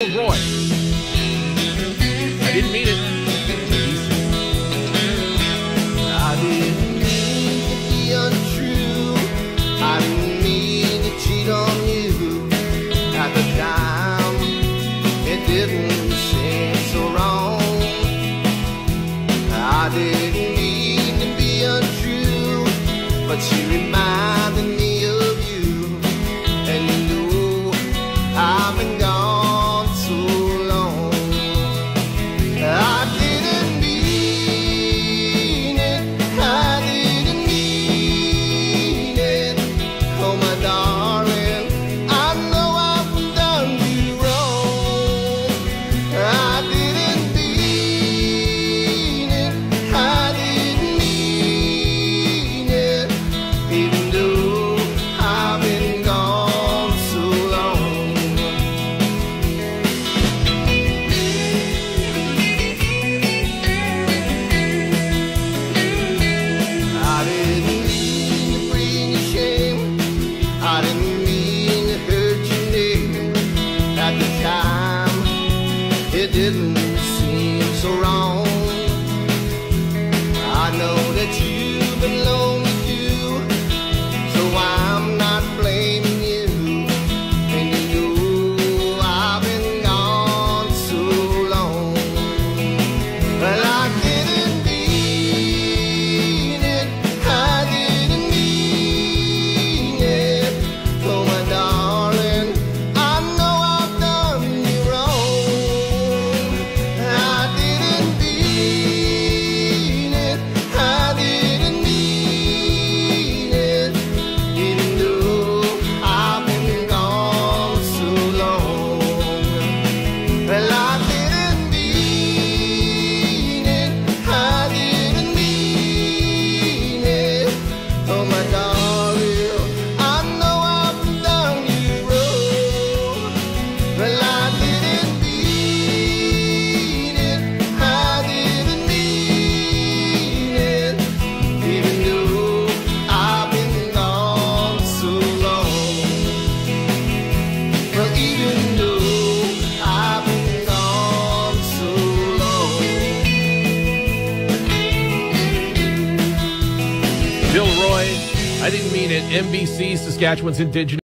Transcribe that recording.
Roy. I didn't mean it. I didn't mean to be untrue. I didn't mean to cheat on you. At the time, it didn't seem so wrong. I didn't mean to be untrue, but reminded me. It didn't seem so wrong. I know that you. I didn't mean it. MBC, Saskatchewan's indigenous.